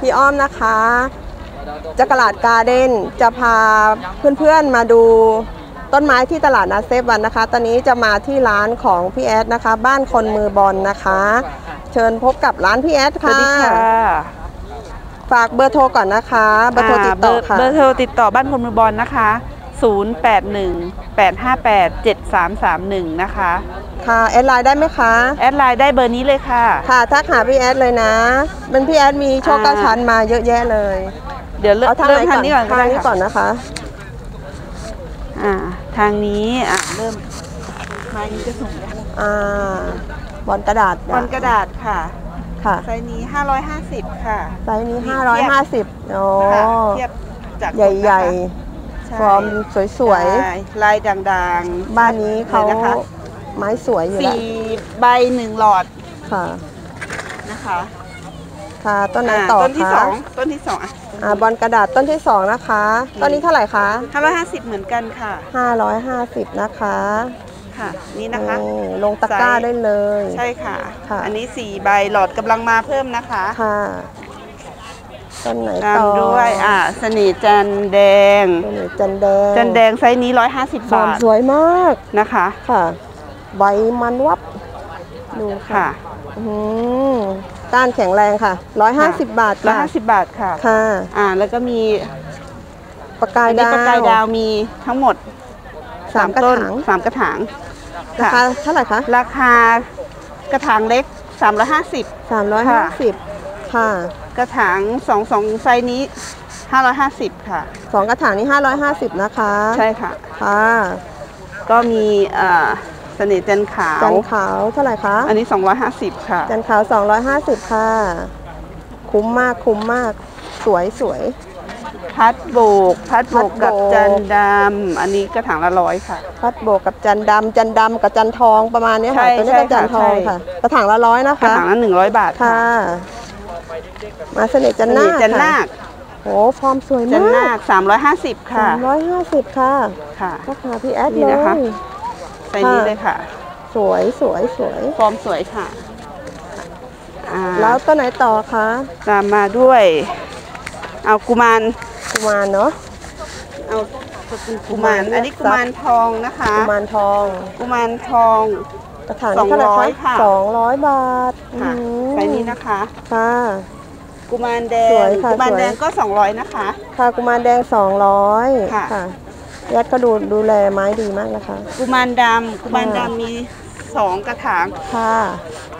พี่อ้อมนะคะ จักรลาดการ์เด้นจะพาเพื่อนๆมาดูต้นไม้ที่ตลาดนัดเซฟวันนะคะ ตอนนี้จะมาที่ร้านของพี่แอ๊ดนะคะ บ้านคนมือบอนนะคะ เชิญพบกับร้านพี่แอ๊ดค่ะ สวัสดีค่ะ ฝากเบอร์โทรก่อนนะคะ เบอร์โทรติดต่อค่ะ เบอร์โทรติดต่อบ้านคนมือบอนนะคะ 081 858 7331 นะคะ ค่ะ add LINE ได้ไหมคะ แอดไลน์ได้เบอร์นี้เลยค่ะ ค่ะ ทักหาพี่แอดเลยนะ เป็นพี่แอดมีโชคเก้าชั้นมาเยอะแยะเลย เดี๋ยวเริ่มเอาทางเริ่ไหมนทางนี้ก่อนก็ทางได้นี้ค่ะก่อนนะคะ อ่า ทางนี้ อะเริ่มไม้นี้จะสูงแล้วอ่า บอลกระดาษ บอลกระดาษค่ะค่ะไซส์นี้ 550 ค่ะ ไซส์นี้เทียบ550โอ้ค่ะเทียบจากใหญ่ใช่ๆ ฟอร์มสวยใช่ลายด่างๆ บ้านนี้เขาลยนะคะไม้สวยอยู่แล้วสี่ใบหนึ่งหลอดค่ะนะคะค่ะต้นไหนอ่าต่อต้นที่คะสองต้นที่สองอะอ่าบอลกระดาษต้นที่สองนะคะต้นนี้เท่าไหร่คะ550เหมือนกันค่ะ550นะคะค่ะนี่นะคะนี่ลงตะกร้าไซส์ได้เลย ใช่ค่ะค่ะอันนี้4ใบหลอดกำลังมาเพิ่มนะคะค่ะ ต้นไหนตามต่อด้วยอ่าเสน่ห์จันแดงต้นไหนจันแดงจันแดงไซส์นี้150ฟอร์บามทสวยมากนะคะค่ะใบมันวับดูค่ะค่ะอื้อหือก้านแข็งแรงค่ะ150บาทค่ะ150บาทค่ะค่ะอ่าแล้วก็มีประกายอันนี้ดาวประกายดาวมีทั้งหมดสามกระต้นถางสามกระถางราค่ะคาเท่าไหร่คะราคากระถางเล็ก350 350 ค่ะ กระถางสองสองไซส์นี้ 550 ค่ะ สองกระถางนี่550 นะคะ ใช่ค่ะค่ะ ก็มีเอ่อเสน่ห์จันทร์ขาวจันขาวเท่าไหร่คะอันนี้ 250 ค่ะ จันขาว 250 ค่ะ คุ้มมากคุ้มมาก สวยสวย พัดโบก พัดโบกพักับดโบกจันดำอันนี้กระถางละร้อยค่ะ พัดโบกกับจันดำจันดำกับจันทองประมาณเนี้ยค่ะใช่ตัวนี้ก็ใช่จันทองใช่ ค่ะ กระถางละร้อยนะกระคะ ถางละ100 บาทค่ะ มาเสน่ห์จันเสนาน่คห์จันนาคโอ้ฟอร์มสวยจันมานาคก350ค่ะ350ค่ะค่ะราคาพี่แอดนี่เลนะคะยไซส์นี้เลยค่ะ สวยสวยสวยฟอร์มสวยค่ะอ่าแล้วต้นไหนต่อคะตามมาด้วย เอากุมารกุมารเนาะเอากุมารกุมารอันนี้กุมารทองนะคะ กุมารทอง กุมารทอง กระถางนี้เท่าไหร่200ค่ะสองร้อยบาทค่ะอืมไซส์นี้นะคะ ค่ะ กุมารแดสวงยค่ะกุมารสวย แดงก็ 200 นะคะ ค่ะกุมารแดงสองร้อยค่ะ ยัดก็ดูดูแลไม้ดีมากนะคะ กุมารดำกุมารดำมี 2 กระถาง ค่ะ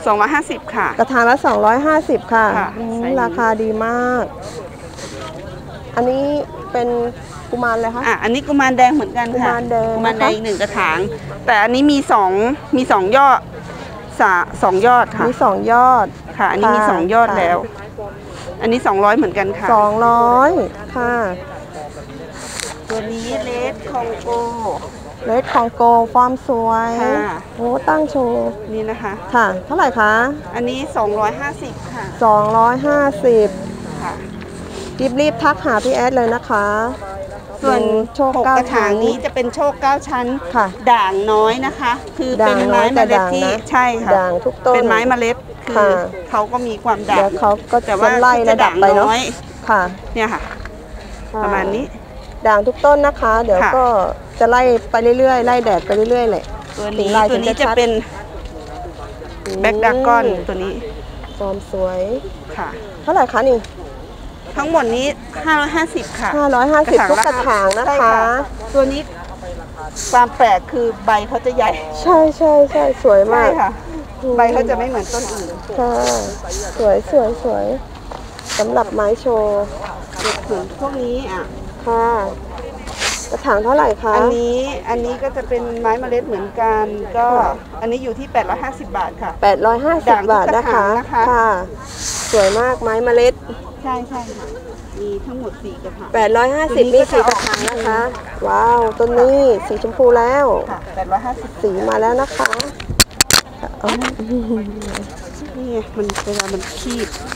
250 ค่ะ กระถางละ 250 ค่ะค่ะอืมใส่นี้ราคาดีมาก อันนี้เป็น กุมารเลยคะอะอันนี้กุมารแดงเหมือนกันค่ะกุมารแดงกุมารแดงนะคะอีกหนึ่งกระถาง แต่อันนี้มีสองมีสองยอดสาสองยอดค่ะมีสองยอด ค่ะ อันนี้มีค่ะสองยอดค่ะ แล้ว อันนี้200เหมือนกันค่ะ200ค่ะตัวนี้ Red Congo Red Congo ฟอร์มสวยค่ะ โอ้ตั้งโชว์นี่นะคะ ค่ะ เท่าไหร่คะอันนี้ 250 ค่ะ250 ค่ะ รีบรีบๆทักหาพี่แอดเลยนะคะ ส่วนโชคหกเก้ากระถางนี้จะเป็นโชคเก้าชั้น ค่ะ ด่างน้อยนะคะ คือเป็นด่างน้ไม้อยเมแต่ล็ดด่างที่นะใช่ค่ะด่างทุกต้นเป็นไม้เมล็ดคือค่ะเขาก็มีความด่าเดี๋ยงวเขาก็แต่จะว่าไล่จะระดับด่างไปเนาะน้อยค่ะเนี่ยค่ะ ประมาณนี้ ด่างทุกต้นนะคะ เดี๋ยวค่ะ ก็จะไล่ไปเรื่อยๆ ไล่แดดไปเรื่อยๆแหละตัวถึนี้งลายตัวนี้ถึงจะจะชัด เป็นแบ็กดากอนตัวนี้ ฟอร์มสวย ค่ะ เท่าไหร่คะนี่ ทั้งหมดนี้ 550 ค่ะ 550ทุกกระถางนะใช่คะตัวนี้ความแปลกคือใบเขาจะใหญ่ ใช่ใช่ใช่สวยใช่มากค่ะ ใบเขาจะไม่เหมือนต้นอื่นค่ะสวยสวยสวยสำหรับไม้โชว์เด็กถึงพวกนี้อะ ค่ะกระถางเท่าไหร่คะ อันนี้อันนี้ก็จะเป็นไม้เมล็ดเหมือนกัน ก็ค่ะ อันนี้อยู่ที่ 850 บาทค่ะ 850 ด่างทุกบาทกนะระถาคะงนะคะ ค่ะ สวยมากไม้เมล็ด ใช่ใช่ค่ะ มีทั้งหมด4กระถาง 850นี่สี่กระถางนะคะ ว้าวต้นนี้สีชมพูแล้ว ค่ะ850สีมาแล้วนะคะอ๋อนี่ไงมันเวลามันคีบอะ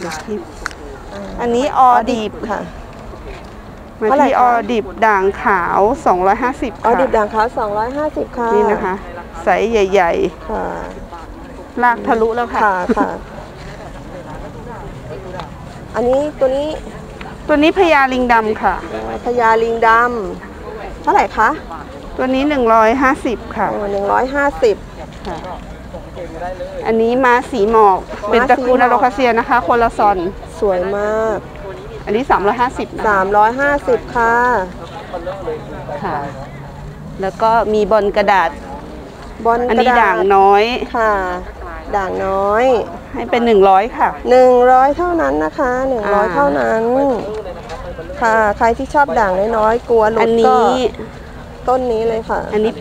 เดี๋ยวคีบ อันนี้ออดีบค่ะ มาเท่าไหร่ที่คะ ออดิบด่างขาว 250อ๋อค่ะ ดิบด่างขาว250 ค่ะนี่นะคะ ไซส์ใหญ่ ค่ะ ๆ ลากทะลุแล้วค่ะ ค่ะค่ะ อันนี้ตัวนี้ตัวนี้พญาลิงดำค่ะ พญาลิงดำเท่าไหร่คะตัวนี้ 150 ค่ะ หนึ่งร้อยห้าสิบค่ะอันนี้ม้าสีหมอกเป็นตระกูลม้าสีหมอกอโลคาเซียนะคะโคนละซอน สวยมากอันนี้ 350นะสามร้อยห้าสิบค่ะ ค่ะ แล้วก็มีบอลกระดาษ บอลอันกระนี้ดาด่าษงน้อย ค่ะ ด่างน้อย ให้เป็น 100 ค่ะหนึ่งร้อยเท่านั้นนะคะหนึ่งร้อยอ่าเท่านั้น ค่ะใครที่ชอบด่างน้อยๆกลัวหลุอัดนก็นี้ต้นนี้เลยค่ะ อันนี้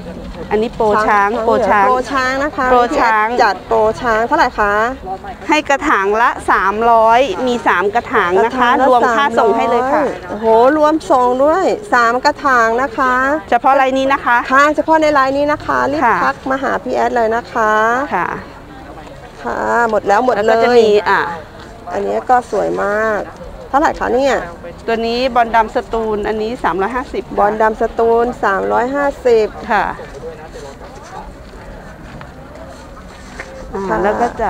อันนี้โปรช้างโปรช้างโปรช้างนะคะโปรช้างจัดโปรช้างเท่าไหร่คะให้กระถางละ 300 มี 3 กระถางนะคะกถงลรวมค่าส่งให้เลยค่ะ300โอ้โหรวมส่งด้วยสามกระถางนะคะ เฉพาะรายนี้นะคะค่ะเฉพาะในไลน์นี้นะคะรีบค่ะทักมาหาพี่แอดเลยนะคะค่ะ ค่ะ หมดแล้วหมดแล้วเลก็จะย มีอะอันนี้ก็สวยมาก เท่าไหร่คะเนี่ย ตัวนี้บอลดำสตูลอันนี้ 350บอลดำสตูล 350 ค่ะอ่าค่ะ แล้วก็จะ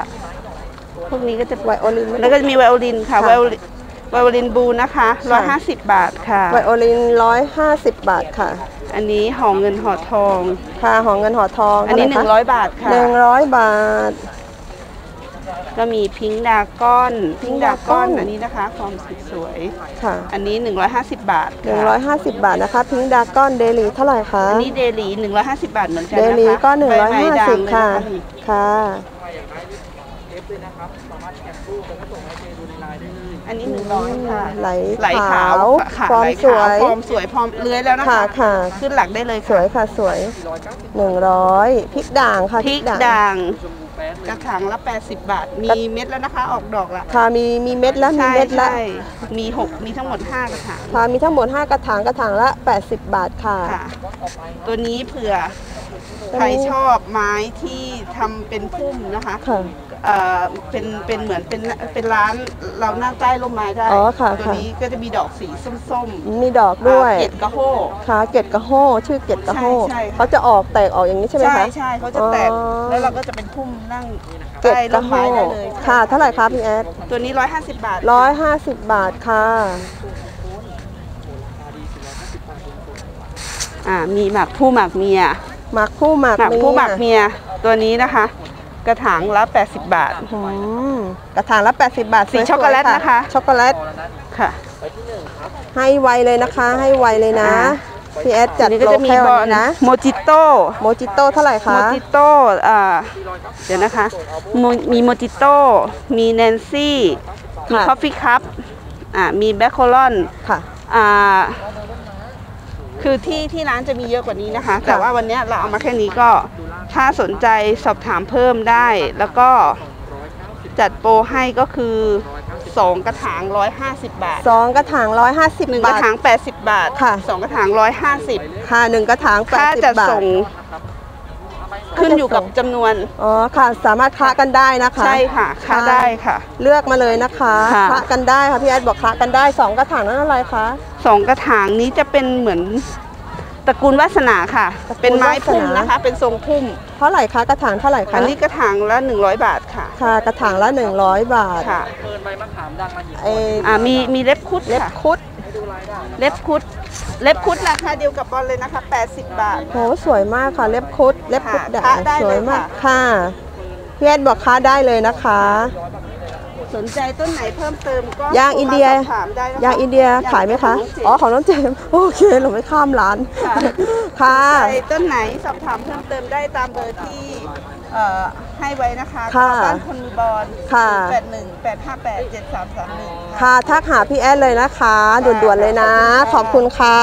พวกนี้ก็จะไวโอลินแล้วก็จะมีไวโอลินค่ะค่ะ ไวโอลินไวโอลินบูนะคะค่ะ150 บาทค่ะ ไวโอลิน 150 บาทค่ะ อันนี้ห่อเงินห่อทอง ค่ะของเงินหอทองอันนี้ เท่าไหร่คะ100 บาทค่ะ 100 บาท ก็มีพิงค์ดาก้อน พิงค์ดาก้อน Dragon อันนี้นะคะ ความสวยค่ะ ๆอันนี้ 150 บาทค่ะ150 บาทนะคะ พิงดาก้อนเดลีเท่าไหร่คะ อันนี้เดลี150 บาทเหมือนกันเดนะคะลีก็ ใบไม้ด่างเลย150 ค่ะนนี่ค่ะ อันนี้100ค่ะไหลไหลขาวค่ะฟอร์มไหลสวขาวย ฟอร์มสวยพร้อมเลื้อยแล้วนะค่ะคะ ค่ะ ขึ้นหลักได้เลยสวยค่ะสวย 100พริกด่างค่ะพริกด่าง กระถางละ 80 บาท มีเม็ดแล้วนะคะ ออกดอกละค่ะมีมีเม็ดแล้วมีใช่เม็ดแล้วใช่มี6มีทั้งหมด5กระถางค่ะมีทั้งหมด 5 กระถางกระถางละ 80 บาทค่ะ ค่ะ ตัวนี้เผื่อตัวนี้ใครชอบไม้ที่ทำเป็นพุ่มนะคะ ค่ะ เอ่อเป็นเป็นเหมือนเป็นเป็นร้านเรานั่งใต้ร่มไม้ได้อ๋อค่ะตัวค่ะนี้ก็จะมีดอกสีส้มมีดอกๆด้วยอ่าเกล็ดกระโห้ ค่ะเกล็ดกระโฮชื่อเกล็ดกระโฮใช่ใช่ค่ะ เขาจะออกแตกออกอย่างนี้ใช่ไหมใช่คะ ใช่เขาจะแตกอ๋อ แล้วเราก็จะเป็นพุ่มนั่งเกล็ดใต้กร่ระมโฮไม้ได้เลยค่ะเท่าไหร่คะพี่แอดตัวนี้ 150 บาทร้อยห้าสิบบาทค่ะ อ่ามีหมากผู้หมากเมีย หมักผู้หมักหมากเมีผู้หมากยเมียตัวนี้นะคะ กระถางละ 80 บาท อืมกระถางละ 80 บาทสีสวยๆช็อกโกแลตนะคะ ช็อกโกแลต ค่ะ ให้ไวเลยนะคะ ให้ไวเลยนะ อ่า พี่แอดจัดอันนี้โปก็รจะมีแค่บวัอนลนี้นะ โมจิโต้ โมจิโต้เท่าไหร่คะจิโต้อ่าเดี๋ยวนะคะมีโมจิโต้ มี Nancy มี Coffee Cup อ่า มี Black Coral ค่ะ อ่า คือที่ที่ร้านจะมีเยอะกว่านี้นะคะ แต่ว่าวันเนี้ยเราเอามาแค่นี้ก็ ถ้าสนใจสอบถามเพิ่มได้ แล้วก็จัดโปรให้ก็คือ 2 กระถาง 150 บาท สองกระถาง150 1กบาระทถาง 80 บาท ค่ะ 2 กระถาง 150 ค่ะหนึ่งกระถางค่า80จัดบาทส่งขึ้นอยู่กับจำนวน อ๋อค่ะ สามารถคละกันได้นะคะ ใช่ค่ะ ค่าได้ค่ะ เลือกมาเลยนะคะค่ะคละกันได้ค่ะพี่แอดบอกคละกันได้สองกระถางนั้นอะไรคะ สองกระถางนี้จะเป็นเหมือน ตระกูลวาสนาค่ะตระกูลเป็นไม้พุ่มวาสนานะคะ เป็นทรงพุ่ม เท่าไหร่คะกระถางเท่าไหร่คะอันนี้กระถางละ 100 บาทค่ะ ค่ะกระถางละ 100 บาทค่ะเอออ่ามีมีเล็บคุดเล็บค่ะคุดเล็บคุดเล็บคุดราคาเดียวกับบอลเลยนะคะ 80 บาทโหสวยมากค่ะเล็บคุดเล็บคุดค่ะด่าคละงได้สวยเลยมากค่ะค่ะพี่แอดบอกค้าได้เลยนะคะ สนใจต้นไหนเพิ่มเติมก็ยางอินเดียโทรมาสอบถามได้นะคะยางอินเดียขายไหมคะ อ๋อของน้องเจมส์โอเคเราไม่ข้ามร้าน ค่ะค่ะสนใจต้นไหนสอบถามเพิ่มเติมได้ตามเบอร์ที่เอ่อให้ไว้นะคะค่ะบ้านคนมือบอลค่ะ81 858 7331ค่ะทักหาพี่แอดเลยนะคะด่วนๆเลยนะ ขอบคุณค่ะ